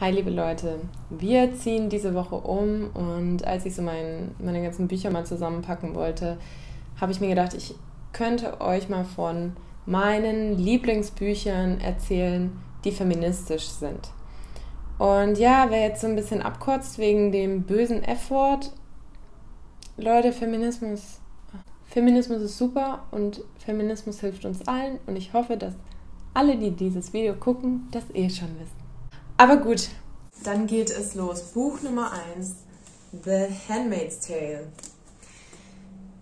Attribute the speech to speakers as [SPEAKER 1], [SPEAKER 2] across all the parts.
[SPEAKER 1] Hi liebe Leute, wir ziehen diese Woche um und als ich so mein, meine ganzen Bücher mal zusammenpacken wollte, habe ich mir gedacht, ich könnte euch mal von meinen Lieblingsbüchern erzählen, die feministisch sind. Und ja, wer jetzt so ein bisschen abkotzt wegen dem bösen F-Wort, Leute, Feminismus, Feminismus ist super und Feminismus hilft uns allen und ich hoffe, dass alle, die dieses Video gucken, das eh schon wissen. Aber gut, dann geht es los. Buch Nummer 1, The Handmaid's Tale.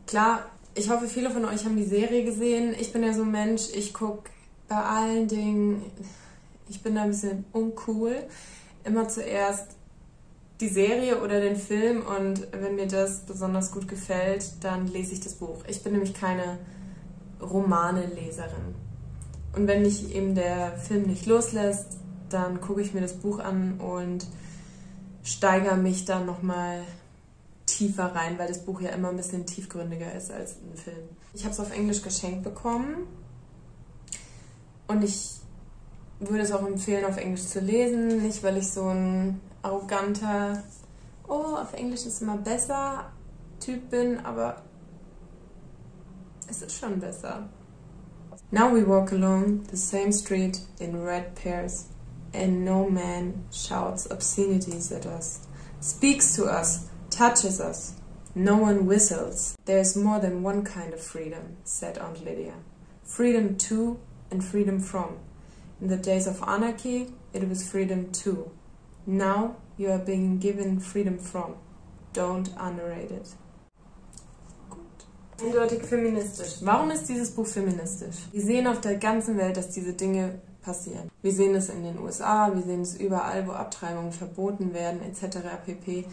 [SPEAKER 1] Klar, ich hoffe, viele von euch haben die Serie gesehen. Ich bin ja so ein Mensch, ich gucke bei allen Dingen, ich bin da ein bisschen uncool. Immer zuerst die Serie oder den Film und wenn mir das besonders gut gefällt, dann lese ich das Buch. Ich bin nämlich keine Romane-Leserin. Und wenn mich eben der Film nicht loslässt, dann gucke ich mir das Buch an und steigere mich dann nochmal tiefer rein, weil das Buch ja immer ein bisschen tiefgründiger ist als ein Film. Ich habe es auf Englisch geschenkt bekommen und ich würde es auch empfehlen, auf Englisch zu lesen. Nicht, weil ich so ein arroganter, oh, auf Englisch ist immer besser Typ bin, aber es ist schon besser. Now we walk along the same street in red pairs and no man shouts obscenities at us, speaks to us, touches us. No one whistles. There is more than one kind of freedom, said Aunt Lydia. Freedom to and freedom from. In the days of anarchy, it was freedom to. Now you are being given freedom from. Don't underrate it. Eindeutig feministisch. Warum ist dieses Buch feministisch? Wir sehen auf der ganzen Welt, dass diese Dinge passieren. Wir sehen es in den USA, wir sehen es überall, wo Abtreibungen verboten werden, etc. pp.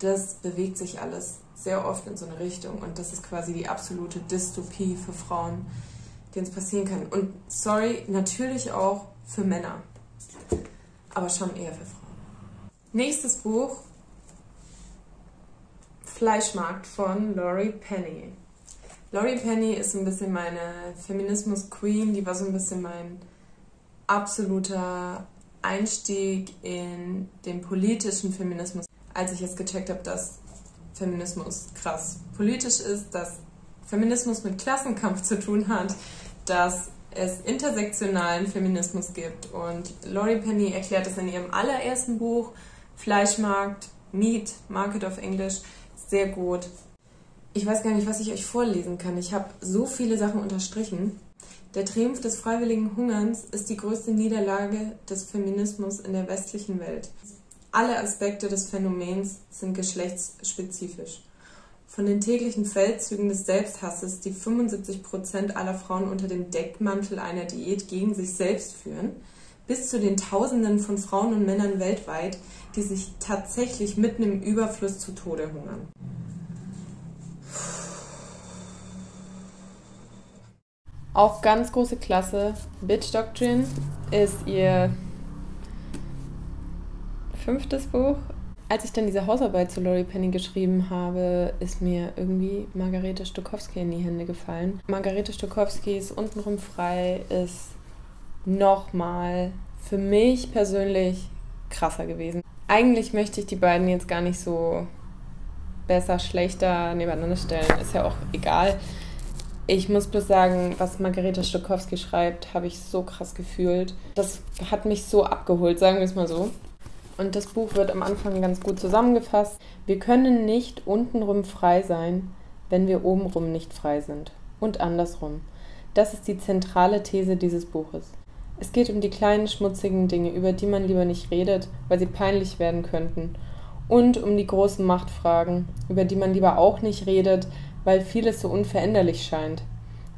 [SPEAKER 1] Das bewegt sich alles sehr oft in so eine Richtung und das ist quasi die absolute Dystopie für Frauen, denen es passieren kann. Und sorry, natürlich auch für Männer, aber schon eher für Frauen. Nächstes Buch, Fleischmarkt von Laurie Penny. Laurie Penny ist ein bisschen meine Feminismus-Queen, die war so ein bisschen mein absoluter Einstieg in den politischen Feminismus, als ich es gecheckt habe, dass Feminismus krass politisch ist, dass Feminismus mit Klassenkampf zu tun hat, dass es intersektionalen Feminismus gibt. Und Laurie Penny erklärt es in ihrem allerersten Buch, Fleischmarkt, Meat, Market of English, sehr gut. Ich weiß gar nicht, was ich euch vorlesen kann. Ich habe so viele Sachen unterstrichen. Der Triumph des freiwilligen Hungerns ist die größte Niederlage des Feminismus in der westlichen Welt. Alle Aspekte des Phänomens sind geschlechtsspezifisch. Von den täglichen Feldzügen des Selbsthasses, die 75 Prozent aller Frauen unter dem Deckmantel einer Diät gegen sich selbst führen, bis zu den Tausenden von Frauen und Männern weltweit, die sich tatsächlich mitten im Überfluss zu Tode hungern. Auch ganz große Klasse. Bitch Doctrine ist ihr fünftes Buch. Als ich dann diese Hausarbeit zu Laurie Penny geschrieben habe, ist mir irgendwie Margarete Stokowski in die Hände gefallen. Margarete Stokowskis Untenrum frei ist nochmal für mich persönlich krasser gewesen. Eigentlich möchte ich die beiden jetzt gar nicht so besser, schlechter nebeneinander stellen. Ist ja auch egal. Ich muss bloß sagen, was Margarete Stokowski schreibt, habe ich so krass gefühlt. Das hat mich so abgeholt, sagen wir es mal so. Und das Buch wird am Anfang ganz gut zusammengefasst. Wir können nicht untenrum frei sein, wenn wir obenrum nicht frei sind. Und andersrum. Das ist die zentrale These dieses Buches. Es geht um die kleinen schmutzigen Dinge, über die man lieber nicht redet, weil sie peinlich werden könnten. Und um die großen Machtfragen, über die man lieber auch nicht redet, weil vieles so unveränderlich scheint.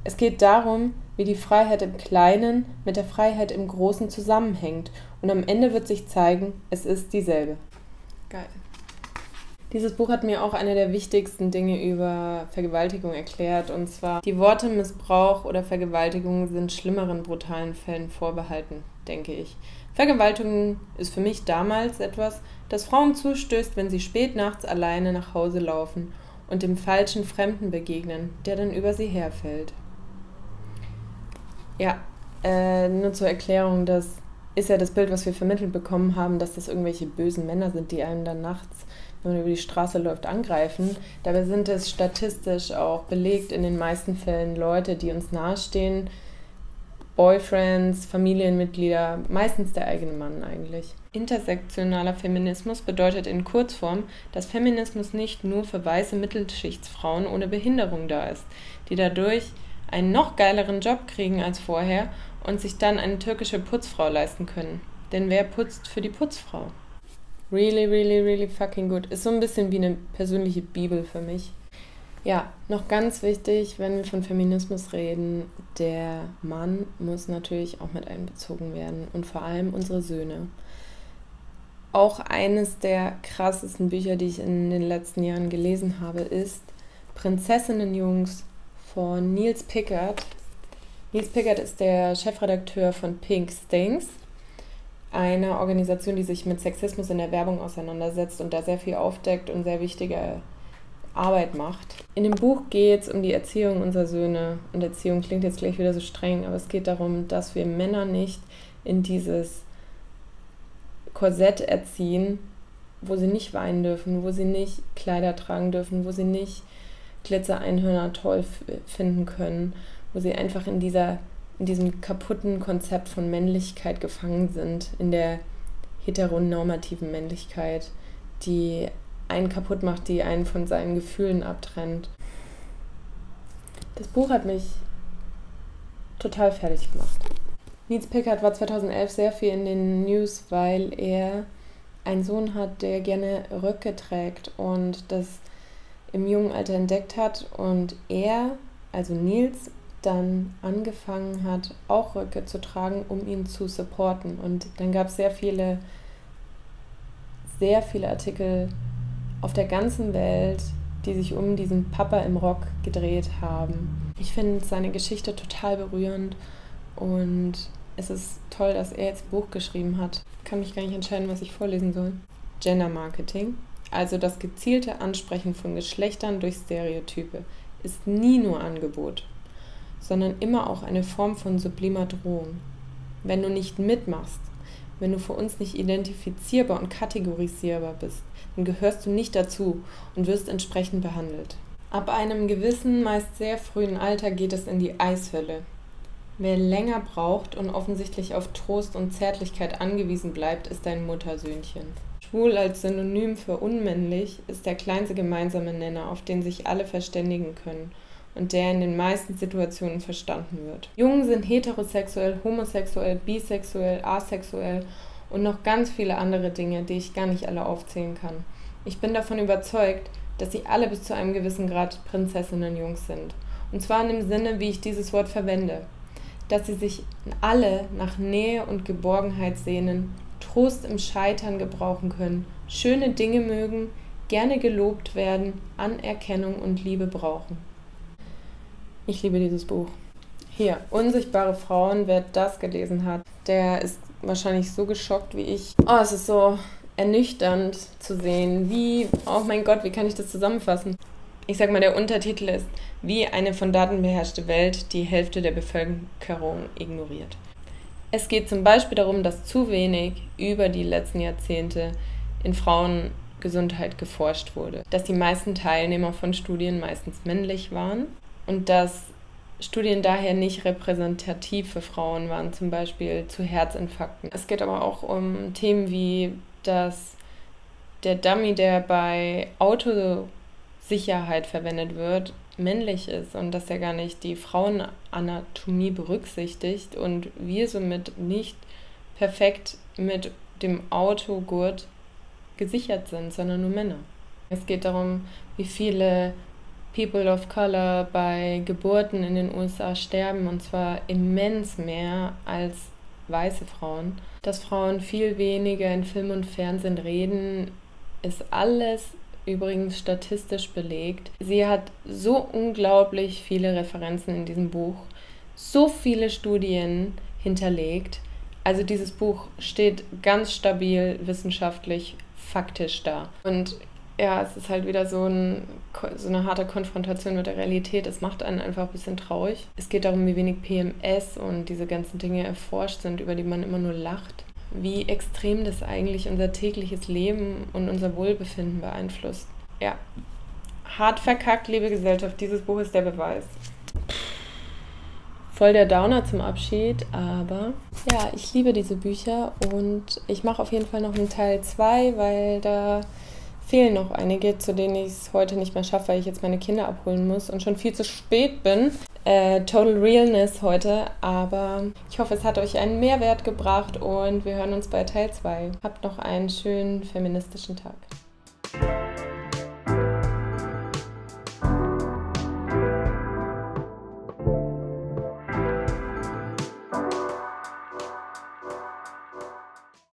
[SPEAKER 1] Es geht darum, wie die Freiheit im Kleinen mit der Freiheit im Großen zusammenhängt und am Ende wird sich zeigen, es ist dieselbe. Geil. Dieses Buch hat mir auch eine der wichtigsten Dinge über Vergewaltigung erklärt, und zwar die Worte Missbrauch oder Vergewaltigung sind schlimmeren brutalen Fällen vorbehalten, denke ich. Vergewaltigung ist für mich damals etwas, das Frauen zustößt, wenn sie spät nachts alleine nach Hause laufen und dem falschen Fremden begegnen, der dann über sie herfällt. Ja, äh, nur zur Erklärung, das ist ja das Bild, was wir vermittelt bekommen haben, dass das irgendwelche bösen Männer sind, die einen dann nachts, wenn man über die Straße läuft, angreifen. Dabei sind es statistisch auch belegt in den meisten Fällen Leute, die uns nahestehen, Boyfriends, Familienmitglieder, meistens der eigene Mann eigentlich. Intersektionaler Feminismus bedeutet in Kurzform, dass Feminismus nicht nur für weiße Mittelschichtsfrauen ohne Behinderung da ist, die dadurch einen noch geileren Job kriegen als vorher und sich dann eine türkische Putzfrau leisten können. Denn wer putzt für die Putzfrau? Really, really, really fucking good. Ist so ein bisschen wie eine persönliche Bibel für mich. Ja, noch ganz wichtig, wenn wir von Feminismus reden, der Mann muss natürlich auch mit einbezogen werden und vor allem unsere Söhne. Auch eines der krassesten Bücher, die ich in den letzten Jahren gelesen habe, ist Prinzessinnenjungs von Niels Pickard. Niels Pickard ist der Chefredakteur von Pink Stings, eine Organisation, die sich mit Sexismus in der Werbung auseinandersetzt und da sehr viel aufdeckt und sehr wichtige Arbeit macht. In dem Buch geht es um die Erziehung unserer Söhne. Und Erziehung klingt jetzt gleich wieder so streng, aber es geht darum, dass wir Männer nicht in dieses Korsett erziehen, wo sie nicht weinen dürfen, wo sie nicht Kleider tragen dürfen, wo sie nicht Glitzereinhörner toll finden können, wo sie einfach in dieser in diesem kaputten Konzept von Männlichkeit gefangen sind, in der heteronormativen Männlichkeit, die einen kaputt macht, die einen von seinen Gefühlen abtrennt. Das Buch hat mich total fertig gemacht. Niels Pickard war 2011 sehr viel in den News, weil er einen Sohn hat, der gerne Röcke trägt und das im jungen Alter entdeckt hat und er, also Nils, dann angefangen hat, auch Röcke zu tragen, um ihn zu supporten. Und dann gab es sehr viele, sehr viele Artikel auf der ganzen Welt, die sich um diesen Papa im Rock gedreht haben. Ich finde seine Geschichte total berührend und es ist toll, dass er jetzt ein Buch geschrieben hat. Ich kann mich gar nicht entscheiden, was ich vorlesen soll. Gender Marketing, also das gezielte Ansprechen von Geschlechtern durch Stereotype, ist nie nur Angebot, sondern immer auch eine Form von sublimer Drohung. Wenn du nicht mitmachst, wenn du für uns nicht identifizierbar und kategorisierbar bist, dann gehörst du nicht dazu und wirst entsprechend behandelt. Ab einem gewissen, meist sehr frühen Alter geht es in die Eishölle. Wer länger braucht und offensichtlich auf Trost und Zärtlichkeit angewiesen bleibt, ist ein Muttersöhnchen. Schwul als Synonym für unmännlich ist der kleinste gemeinsame Nenner, auf den sich alle verständigen können und der in den meisten Situationen verstanden wird. Jungen sind heterosexuell, homosexuell, bisexuell, asexuell und noch ganz viele andere Dinge, die ich gar nicht alle aufzählen kann. Ich bin davon überzeugt, dass sie alle bis zu einem gewissen Grad Prinzessinnen-Jungs sind. Und zwar in dem Sinne, wie ich dieses Wort verwende. Dass sie sich alle nach Nähe und Geborgenheit sehnen, Trost im Scheitern gebrauchen können, schöne Dinge mögen, gerne gelobt werden, Anerkennung und Liebe brauchen. Ich liebe dieses Buch. Hier, Unsichtbare Frauen, wer das gelesen hat, der ist wahrscheinlich so geschockt wie ich. Oh, es ist so ernüchternd zu sehen, wie, oh mein Gott, wie kann ich das zusammenfassen? Ich sag mal, der Untertitel ist, wie eine von Daten beherrschte Welt die Hälfte der Bevölkerung ignoriert. Es geht zum Beispiel darum, dass zu wenig über die letzten Jahrzehnte in Frauengesundheit geforscht wurde, dass die meisten Teilnehmer von Studien meistens männlich waren und dass Studien daher nicht repräsentativ für Frauen waren, zum Beispiel zu Herzinfarkten. Es geht aber auch um Themen wie, dass der Dummy, der bei Autosicherheit verwendet wird, männlich ist und dass er gar nicht die Frauenanatomie berücksichtigt und wir somit nicht perfekt mit dem Autogurt gesichert sind, sondern nur Männer. Es geht darum, wie viele People of Color bei Geburten in den USA sterben und zwar immens mehr als weiße Frauen. Dass Frauen viel weniger in Film und Fernsehen reden, ist alles übrigens statistisch belegt. Sie hat so unglaublich viele Referenzen in diesem Buch, so viele Studien hinterlegt. Also dieses Buch steht ganz stabil wissenschaftlich faktisch da. Und ja, es ist halt wieder so, ein, so eine harte Konfrontation mit der Realität. Es macht einen einfach ein bisschen traurig. Es geht darum, wie wenig PMS und diese ganzen Dinge erforscht sind, über die man immer nur lacht. Wie extrem das eigentlich unser tägliches Leben und unser Wohlbefinden beeinflusst. Ja, hart verkackt, liebe Gesellschaft. Dieses Buch ist der Beweis voll der Downer zum Abschied, aber ja, ich liebe diese Bücher und ich mache auf jeden Fall noch einen Teil 2, weil da fehlen noch einige, zu denen ich es heute nicht mehr schaffe, weil ich jetzt meine Kinder abholen muss und schon viel zu spät bin. Äh, Total Realness heute, aber ich hoffe, es hat euch einen Mehrwert gebracht und wir hören uns bei Teil 2. Habt noch einen schönen feministischen Tag.